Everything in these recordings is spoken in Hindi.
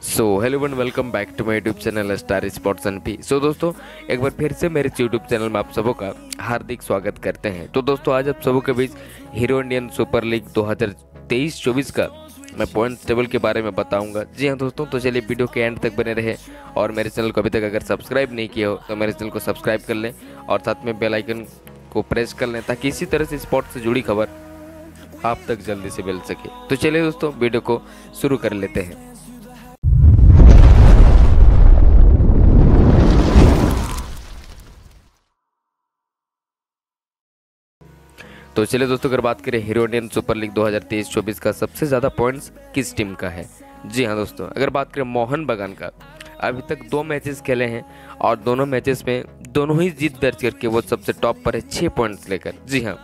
So hello one welcome back to my YouTube channel Star Sports N P so दोस्तों, एक बार फिर से मेरे यूट्यूब चैनल में आप सबों का हार्दिक स्वागत करते हैं। तो दोस्तों, आज आप सबों के बीच हीरो इंडियन सुपर लीग 2023-24 का मैं पॉइंट्स टेबल के बारे में बताऊँगा। जी हाँ दोस्तों तो चलिए वीडियो के एंड तक बने रहे और मेरे चैनल को अभी तक अगर सब्सक्राइब नहीं किया हो तो मेरे चैनल को सब्सक्राइब कर लें और साथ में बेलाइकन को प्रेस कर लें ताकि इसी तरह से स्पोर्ट्स से जुड़ी खबर आप तक जल्दी से मिल सके। तो चलिए दोस्तों वीडियो को शुरू कर लेते हैं। तो चलिए दोस्तों, अगर बात करें हीरो इंडियन सुपर लीग 2023-24 का, सबसे ज़्यादा पॉइंट्स किस टीम का है? जी हाँ दोस्तों, अगर बात करें मोहन बगान का, अभी तक दो मैचेस खेले हैं और दोनों मैचेस में दोनों ही जीत दर्ज करके वो सबसे टॉप पर है छः पॉइंट्स लेकर। जी हाँ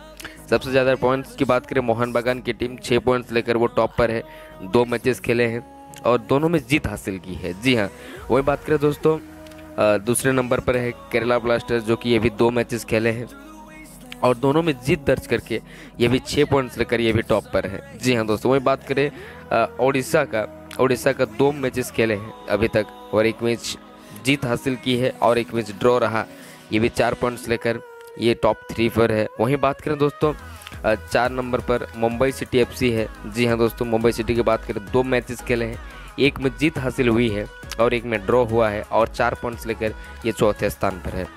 सबसे ज़्यादा पॉइंट्स की बात करें मोहन बगान की टीम छः पॉइंट्स लेकर वो टॉप पर है, दो मैचेस खेले हैं और दोनों में जीत हासिल की है। जी हाँ वही बात करें दोस्तों दूसरे नंबर पर है केरला ब्लास्टर्स जो कि ये भी दो मैचेस खेले हैं। और दोनों में जीत दर्ज करके ये भी छः पॉइंट्स लेकर ये भी टॉप पर है। जी हाँ दोस्तों, वही बात करें उड़ीसा का। उड़ीसा का दो मैचेस खेले हैं अभी तक और एक मैच जीत हासिल की है और एक मैच ड्रॉ रहा। ये भी चार पॉइंट्स लेकर ये टॉप थ्री पर है। वहीं बात करें दोस्तों चार नंबर पर मुंबई सिटी एफसी है। जी हाँ दोस्तों, मुंबई सिटी की बात करें, दो मैचेस खेले हैं। एक में जीत हासिल हुई है और एक में ड्रॉ हुआ है और चार पॉइंट्स लेकर ये चौथे स्थान पर है।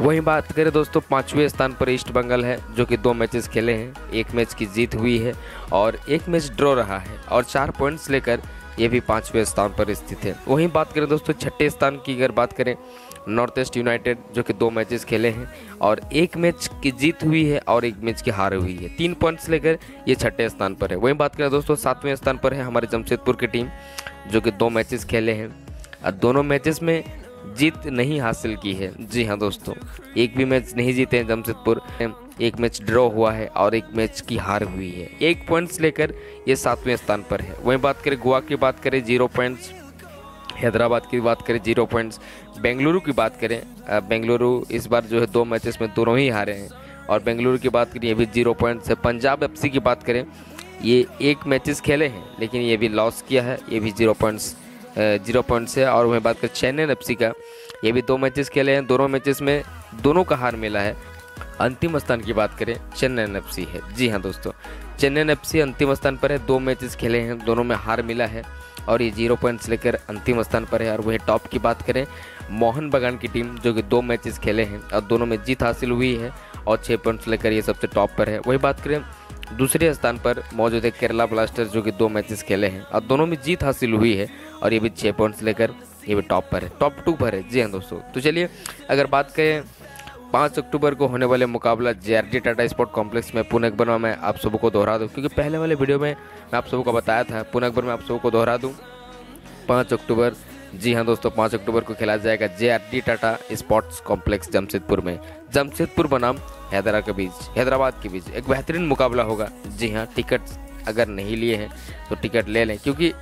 वहीं बात करें दोस्तों, पाँचवें स्थान पर ईस्ट बंगाल है, जो कि दो मैचेस खेले हैं। एक मैच की जीत हुई है और एक मैच ड्रॉ रहा है और चार पॉइंट्स लेकर ये भी पाँचवें स्थान पर स्थित है। वहीं बात करें दोस्तों, छठे स्थान की अगर बात करें, नॉर्थ ईस्ट यूनाइटेड, जो कि दो मैचेस खेले हैं और एक मैच की जीत हुई है और एक मैच की हार हुई है। तीन पॉइंट्स लेकर ये छठे स्थान पर है। वहीं बात करें दोस्तों, सातवें स्थान पर है हमारे जमशेदपुर की टीम, जो कि दो मैचेस खेले हैं। और दोनों मैचेस में जीत नहीं हासिल की है। जी हाँ दोस्तों, एक भी मैच नहीं जीते हैं जमशेदपुर। एक मैच ड्रॉ हुआ है और एक मैच की हार हुई है। एक पॉइंट्स लेकर ये सातवें स्थान पर है। वहीं बात करें गोवा की बात करें ज़ीरो पॉइंट्स हैदराबाद की बात करें ज़ीरो पॉइंट्स बेंगलुरु की बात करें बेंगलुरु इस बार जो है दो मैचेस में दोनों ही हारे हैं। और बेंगलुरु की बात करें, ये भी ज़ीरो पॉइंट्स है। पंजाब एफसी की बात करें, ये एक मैचेस खेले हैं, लेकिन ये भी लॉस किया है, ये भी ज़ीरो पॉइंट्स ज़ीरो पॉइंट से और वहीं बात करें चेन्नई एफ़ का। ये भी दो मैचेस खेले हैं, दोनों मैचेस में दोनों का हार मिला है। अंतिम स्थान की बात करें, चेन्नई एफ़ है। जी हाँ दोस्तों, चेन्नई एफ़ अंतिम स्थान पर है, दो मैचेस खेले हैं, दोनों में हार मिला है और ये ज़ीरो पॉइंट्स लेकर अंतिम स्थान पर है। और वहीं टॉप की बात करें, मोहन बगान की टीम, जो कि दो मैचेस खेले हैं और दोनों में जीत हासिल हुई है और छः पॉइंट्स लेकर ये सबसे टॉप पर है। वही बात करें दूसरे स्थान पर मौजूद है केरला ब्लास्टर्स, जो कि दो मैचेस खेले हैं। और दोनों में जीत हासिल हुई है और ये भी छः पॉइंट्स लेकर ये भी टॉप पर है। टॉप टू पर है। जी हाँ दोस्तों। तो चलिए, अगर बात करें, पाँच अक्टूबर को होने वाले मुकाबला जेआरडी टाटा स्पोर्ट कॉम्प्लेक्स में पुनः एक बार मैं आप सबको दोहरा दूँ। क्योंकि पहले वाले वीडियो में मैं आप सबको बताया था पुनः एक में आप सबको दोहरा दूँ। पाँच अक्टूबर, जी हाँ दोस्तों, पाँच अक्टूबर को खेला जाएगा J R D Tata sports complex Jamshedpur में। जमशेदपुर बनाम हैदरा के बीच, हैदराबाद के बीच एक बेहतरीन मुकाबला होगा। जी हाँ टिकट अगर नहीं लिए हैं तो टिकट ले लें, क्योंकि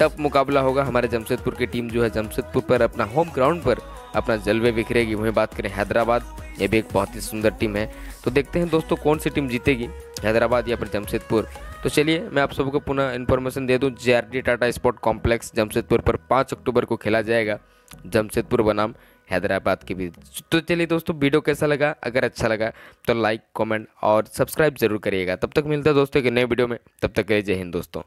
टफ मुकाबला होगा। हमारे जमशेदपुर की टीम जो है, जमशेदपुर पर अपना होम ग्राउंड पर अपना जलवे बिखरेगी। वहीं बात करें हैदराबाद, ये भी एक बहुत ही सुंदर टीम है। तो देखते हैं दोस्तों, कौन सी टीम जीतेगी, हैदराबाद या फिर जमशेदपुर। तो चलिए, मैं आप सबको पुनः इन्फॉर्मेशन दे दूँ J Tata sport complex Jamshedpur पर पाँच अक्टूबर को खेला जाएगा। जमशेदपुर बनाम हैदराबाद के बीच तो चलिए दोस्तों, वीडियो कैसा लगा? अगर अच्छा लगा तो लाइक, कमेंट और सब्सक्राइब ज़रूर करिएगा। तब तक मिलता है दोस्तों एक नए वीडियो में। तब तक करिए जय हिंद दोस्तों।